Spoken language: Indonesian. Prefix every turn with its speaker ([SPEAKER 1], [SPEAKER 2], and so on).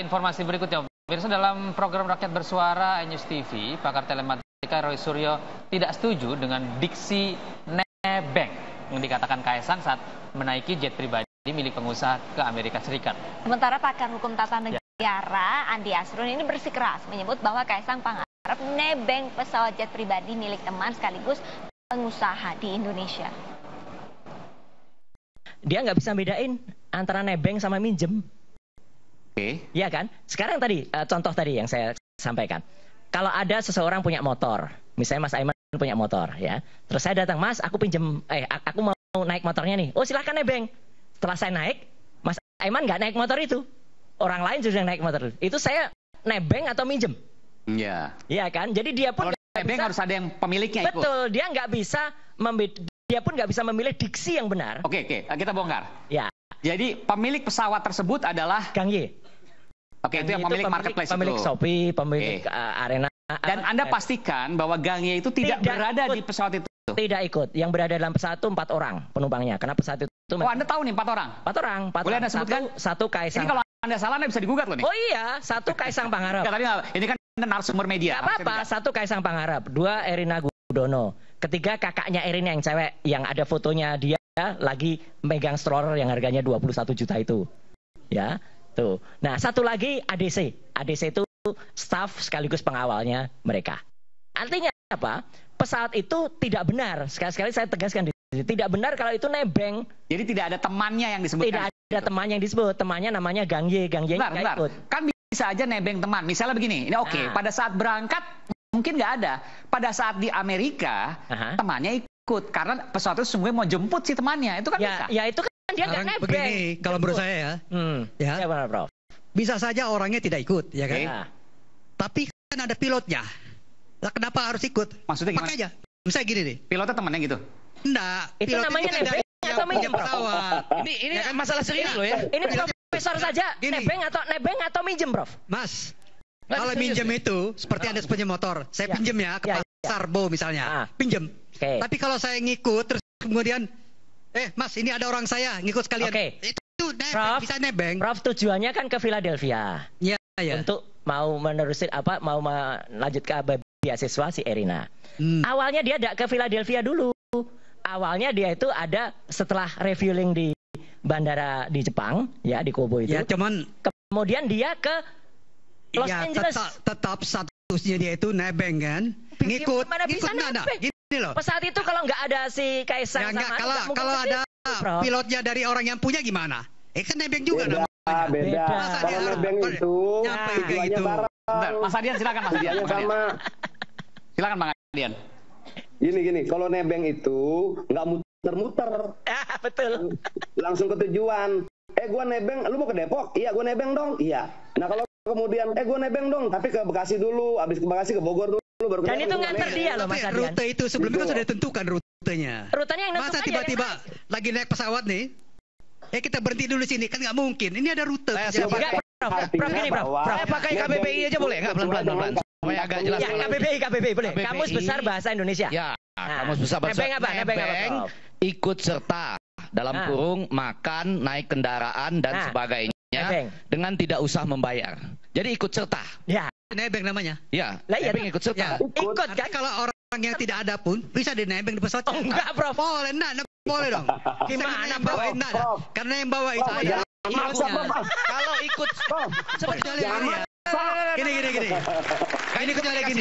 [SPEAKER 1] informasi berikutnya. Pemirsa dalam program Rakyat Bersuara News TV, pakar telematika Roy Suryo tidak setuju dengan diksi nebeng yang dikatakan Kaisang saat menaiki jet pribadi milik pengusaha ke Amerika Serikat.
[SPEAKER 2] Sementara pakar hukum tata negara Andi Asrun ini bersikeras menyebut bahwa Kaisang Pangarep nebeng pesawat jet pribadi milik teman sekaligus pengusaha di Indonesia.
[SPEAKER 3] Dia nggak bisa bedain antara nebeng sama minjem.
[SPEAKER 1] Oke.
[SPEAKER 3] Iya kan? Sekarang tadi uh, contoh tadi yang saya sampaikan. Kalau ada seseorang punya motor, misalnya Mas Aiman punya motor ya. Terus saya datang, "Mas, aku pinjem eh aku mau naik motornya nih." "Oh, silahkan nebeng." Setelah saya naik, Mas Aiman nggak naik motor itu. Orang lain sudah naik motor. Itu saya nebeng atau minjem?
[SPEAKER 1] Iya.
[SPEAKER 3] Iya kan? Jadi dia pun
[SPEAKER 1] Kalau nebeng
[SPEAKER 3] bisa,
[SPEAKER 1] harus ada yang pemiliknya ikut.
[SPEAKER 3] Betul, dia nggak bisa dia pun nggak bisa memilih diksi yang benar.
[SPEAKER 1] Oke, oke. Kita bongkar.
[SPEAKER 3] Ya,
[SPEAKER 1] Jadi pemilik pesawat tersebut adalah
[SPEAKER 3] Kang Y.
[SPEAKER 1] Oke, itu yang pemilik marketplace
[SPEAKER 3] pemilik
[SPEAKER 1] itu.
[SPEAKER 3] Shopee, pemilik uh, arena.
[SPEAKER 1] Dan
[SPEAKER 3] apa-
[SPEAKER 1] Anda pastikan bahwa gangnya itu tidak,
[SPEAKER 3] Tidak
[SPEAKER 1] berada
[SPEAKER 3] ikut.
[SPEAKER 1] di pesawat itu.
[SPEAKER 3] tidak ikut. Yang berada dalam pesawat itu empat orang penumpangnya. Karena pesawat itu
[SPEAKER 1] Oh, Anda tahu nih empat orang.
[SPEAKER 3] empat orang. Empat
[SPEAKER 1] Boleh
[SPEAKER 3] orang.
[SPEAKER 1] Anda sebutkan?
[SPEAKER 3] Satu, satu
[SPEAKER 1] Ini
[SPEAKER 3] Kaisang.
[SPEAKER 1] kalau Anda salah Anda bisa digugat loh nih.
[SPEAKER 3] Oh iya, satu Kaisang Pangarep.
[SPEAKER 1] Nggak- ini kan Anda narasumber media.
[SPEAKER 3] Gak apa-apa, satu Kaisang Pangarep, dua Erina Gudono, ketiga kakaknya Erina yang cewek yang ada fotonya dia lagi megang stroller yang harganya 21 juta itu. Ya, tuh. Nah, satu lagi ADC. ADC itu staff sekaligus pengawalnya mereka. Artinya apa? Pesawat itu tidak benar. Sekali-sekali saya tegaskan di sini, tidak benar kalau itu nebeng.
[SPEAKER 1] Jadi tidak ada temannya yang disebutkan.
[SPEAKER 3] Tidak ada teman yang disebut. Temannya namanya Gang Y. Gang Y
[SPEAKER 1] Bentar, bentar.
[SPEAKER 3] ikut.
[SPEAKER 1] Kan bisa aja nebeng teman. Misalnya begini, ini oke.
[SPEAKER 3] Nah.
[SPEAKER 1] Pada saat berangkat mungkin nggak ada. Pada saat di Amerika
[SPEAKER 3] Aha.
[SPEAKER 1] temannya ikut karena pesawat itu sungguhnya mau jemput si temannya. Itu kan bisa.
[SPEAKER 3] Ya, ya itu kan dia nggak nebeng.
[SPEAKER 4] begini, kalau menurut saya ya,
[SPEAKER 3] Hmm,
[SPEAKER 4] Ya.
[SPEAKER 3] ya benar, Prof.
[SPEAKER 4] bisa saja orangnya tidak ikut, ya kan?
[SPEAKER 3] Nah,
[SPEAKER 4] Tapi kan ada pilotnya. Lah kenapa harus ikut?
[SPEAKER 1] Maksudnya gimana?
[SPEAKER 4] Makanya, misalnya gini nih.
[SPEAKER 1] Pilotnya temannya gitu.
[SPEAKER 4] Enggak,
[SPEAKER 3] Itu
[SPEAKER 4] pilot
[SPEAKER 3] namanya
[SPEAKER 4] kan
[SPEAKER 3] nebeng
[SPEAKER 4] yang
[SPEAKER 3] atau minjem,
[SPEAKER 4] pesawat.
[SPEAKER 5] Ini ini masalah serius loh ya.
[SPEAKER 3] Ini profesor saja
[SPEAKER 4] Gini.
[SPEAKER 3] nebeng atau nebeng atau minjem, Prof?
[SPEAKER 4] Mas,
[SPEAKER 5] Nggak,
[SPEAKER 4] kalau minjem
[SPEAKER 5] ya?
[SPEAKER 4] itu seperti Anda punya motor, saya
[SPEAKER 3] Ya.
[SPEAKER 4] pinjem ya ke
[SPEAKER 3] Ya, ya.
[SPEAKER 4] pasar Bo misalnya.
[SPEAKER 3] Ah.
[SPEAKER 4] Pinjem.
[SPEAKER 3] Oke.
[SPEAKER 4] Tapi kalau saya ngikut terus kemudian eh Mas, ini ada orang saya ngikut sekalian.
[SPEAKER 3] Oke.
[SPEAKER 4] Itu nebeng,
[SPEAKER 3] Prof.
[SPEAKER 4] bisa nebeng.
[SPEAKER 3] Prof tujuannya kan ke Philadelphia
[SPEAKER 4] Iya, ya.
[SPEAKER 3] untuk mau menerusin apa mau melanjutkan be- beasiswa si Erina.
[SPEAKER 4] Hmm.
[SPEAKER 3] Awalnya dia tidak ke Philadelphia dulu. Awalnya dia itu ada setelah refueling di bandara di Jepang ya di Kobo itu.
[SPEAKER 4] Ya, cuman
[SPEAKER 3] Kemudian dia ke Los
[SPEAKER 4] ya,
[SPEAKER 3] Angeles.
[SPEAKER 4] tetap, tetap statusnya dia itu nebeng kan. Ngikut, ngikut
[SPEAKER 3] nebeng?
[SPEAKER 4] Gini loh.
[SPEAKER 3] Pesawat itu kalau nggak ada si Kaisang
[SPEAKER 4] Ya enggak,
[SPEAKER 3] sama
[SPEAKER 4] kalau
[SPEAKER 3] nggak mungkin
[SPEAKER 4] kalau ada
[SPEAKER 3] Prof.
[SPEAKER 4] pilotnya dari orang yang punya gimana? Eh kan nebeng juga
[SPEAKER 6] beda,
[SPEAKER 4] namanya.
[SPEAKER 6] beda.
[SPEAKER 3] Beda.
[SPEAKER 4] Masa
[SPEAKER 6] Kalau
[SPEAKER 4] dia
[SPEAKER 6] nebeng itu
[SPEAKER 4] nyampe kayak
[SPEAKER 6] tujuannya
[SPEAKER 4] gitu.
[SPEAKER 1] Bentar, Mas Adian silakan Mas Adian.
[SPEAKER 6] Tujuannya
[SPEAKER 1] Mas Adian.
[SPEAKER 6] sama.
[SPEAKER 1] Silakan Bang Adian.
[SPEAKER 6] Gini gini, kalau nebeng itu nggak muter-muter,
[SPEAKER 3] Ah, betul.
[SPEAKER 6] langsung ke tujuan. Eh gua nebeng, lu mau ke Depok? Iya, gua nebeng dong. Iya. Nah kalau kemudian eh gua nebeng dong, tapi ke Bekasi dulu, habis ke Bekasi ke Bogor dulu
[SPEAKER 3] Dan itu nganter dia loh Mas Adian.
[SPEAKER 4] rute itu sebelumnya kan sudah ditentukan rutenya.
[SPEAKER 3] Rutenya yang
[SPEAKER 4] Masa tiba-tiba
[SPEAKER 3] naik.
[SPEAKER 4] lagi naik pesawat nih, eh kita berhenti dulu sini kan nggak mungkin. Ini ada rute.
[SPEAKER 5] Eh, siapa-
[SPEAKER 3] Enggak, Prof. Prof gini, Prof.
[SPEAKER 5] Saya pakai
[SPEAKER 6] nebeng
[SPEAKER 5] KBBI aja boleh nggak? Pelan-pelan, pelan-pelan. Supaya agak jelas.
[SPEAKER 3] Ya, KBBI, KBBI boleh.
[SPEAKER 5] KBBI.
[SPEAKER 3] Kamus Besar Bahasa Indonesia.
[SPEAKER 5] Ya,
[SPEAKER 3] Nah,
[SPEAKER 5] kamus besar bahasa
[SPEAKER 3] nebeng apa? Nebeng apa, Prof?
[SPEAKER 5] ikut serta dalam
[SPEAKER 3] Nah.
[SPEAKER 5] kurung makan, naik kendaraan dan
[SPEAKER 3] Nah,
[SPEAKER 5] sebagainya
[SPEAKER 3] nebeng.
[SPEAKER 5] dengan tidak usah membayar. Jadi ikut serta.
[SPEAKER 3] Ya.
[SPEAKER 4] Nebeng namanya.
[SPEAKER 5] Ya,
[SPEAKER 3] Lah, iya,
[SPEAKER 5] nebeng ikut serta.
[SPEAKER 4] Ya.
[SPEAKER 3] Ikut kan?
[SPEAKER 4] kalau orang yang tidak ada pun bisa dinebeng di pesawat.
[SPEAKER 3] Oh, enggak, Prof.
[SPEAKER 4] Boleh, nah, nah, boleh dong.
[SPEAKER 3] Gimana, Prof?
[SPEAKER 4] bawa nah,
[SPEAKER 6] Prof.
[SPEAKER 4] Karena yang bawa itu.
[SPEAKER 6] Prof.
[SPEAKER 5] Kalau ikut
[SPEAKER 6] Prof,
[SPEAKER 4] Seperti ya. Gini, gini, gini. Ini kembali gini.